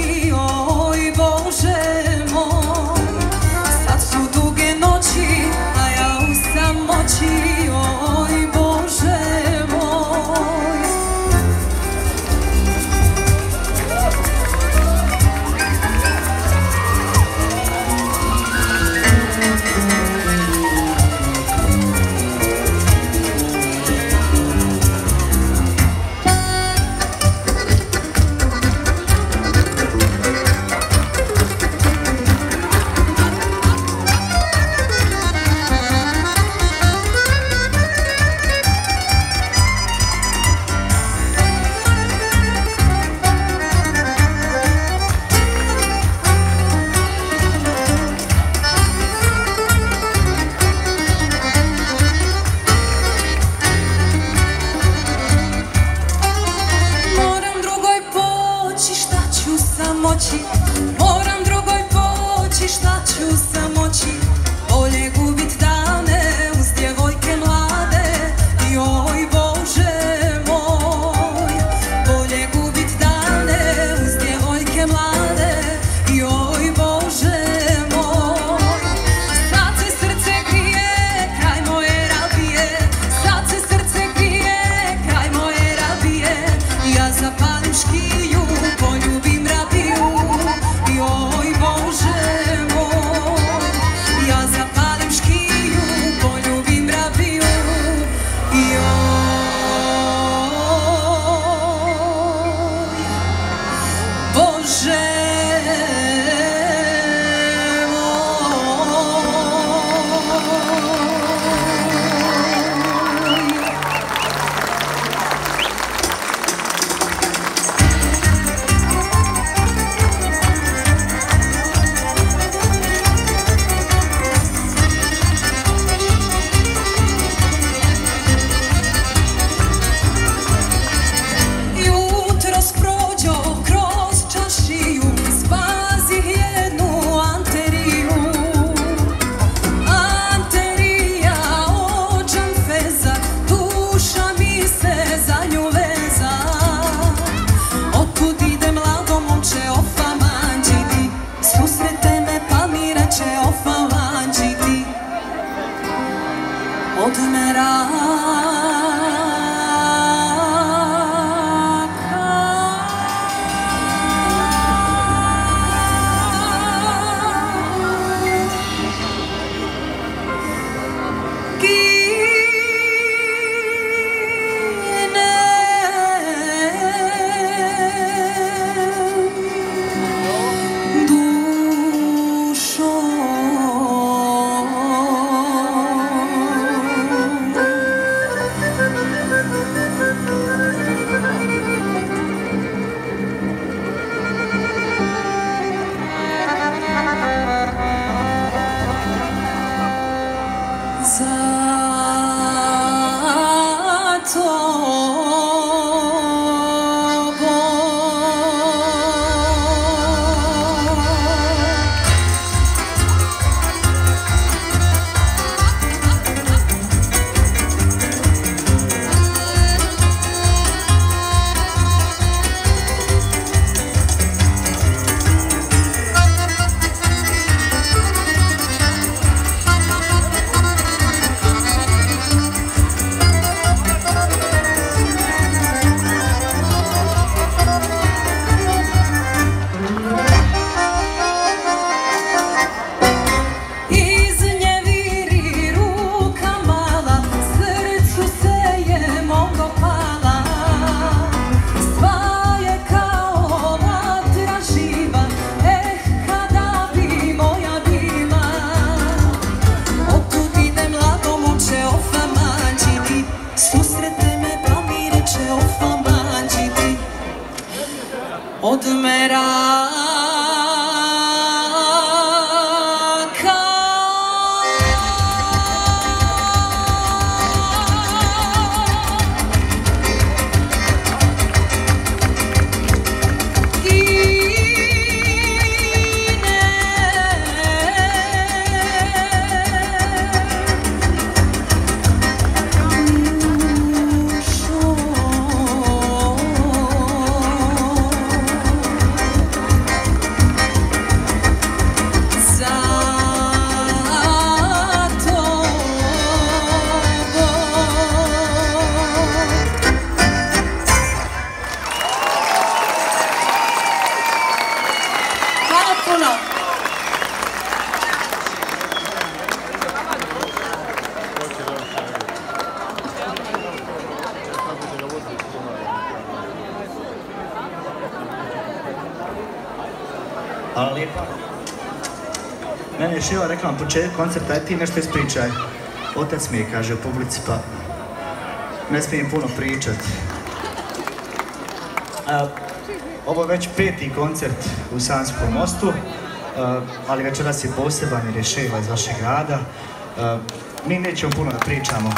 Oh. Lijepa. Mene je Šiva rekla na početku koncerta, aj ti nešto ispričaj. Otac mi je, kaže, u publici, pa ne smijem puno pričat. ovo je već peti koncert u Sanskom mostu, ali večeras je poseban jer je Šiva iz vašeg grada. mi nećemo puno da pričamo.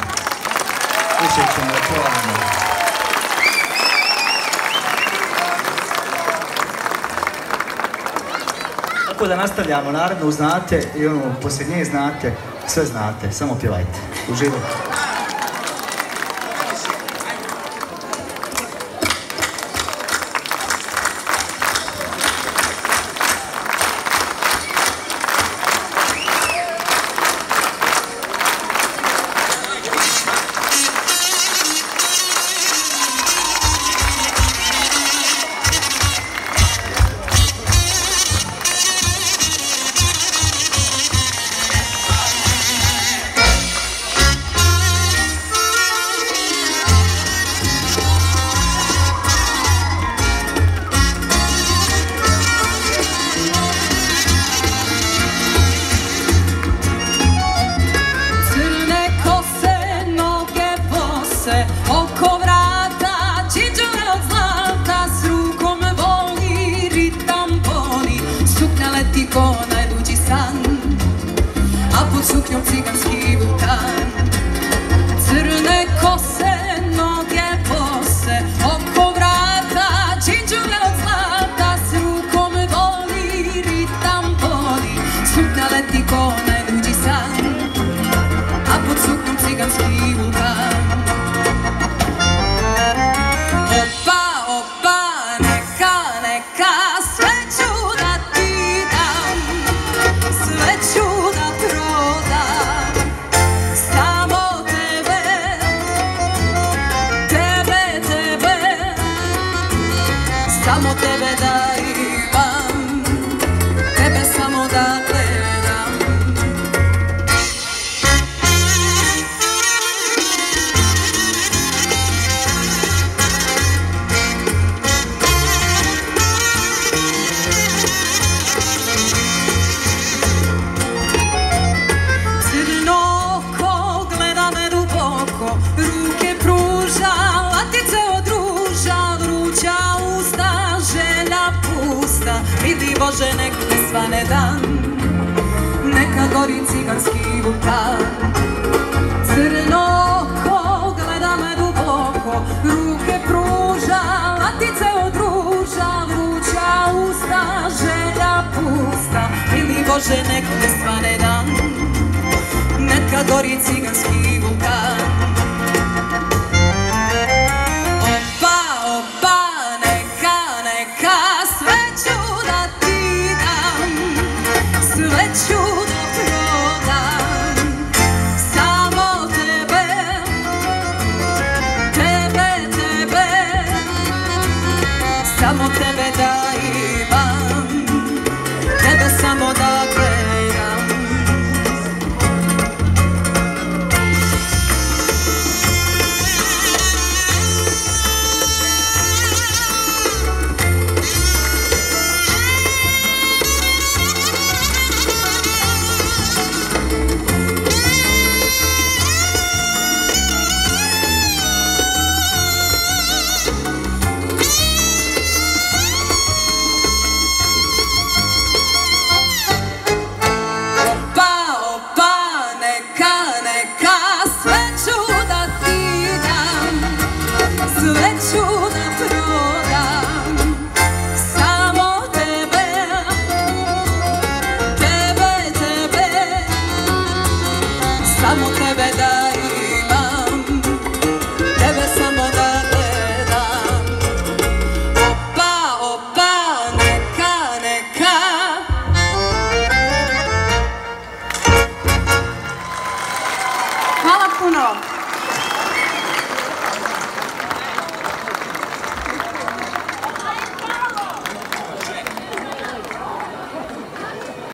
Više ćemo da Tako da nastavljamo, naravno znate i ono, poslije znate, sve znate, samo pjevajte. Uživajte. Suknjom ciganski vulkan Bože nek ne svane dan. Neka gori ciganski vulkan. Crno oko gleda me duboko Ruke pruža, latice od ruža Vruća usta, želja pusta. Vidi Bože nek ne svane dan. Neka gori ciganski vulkan Samo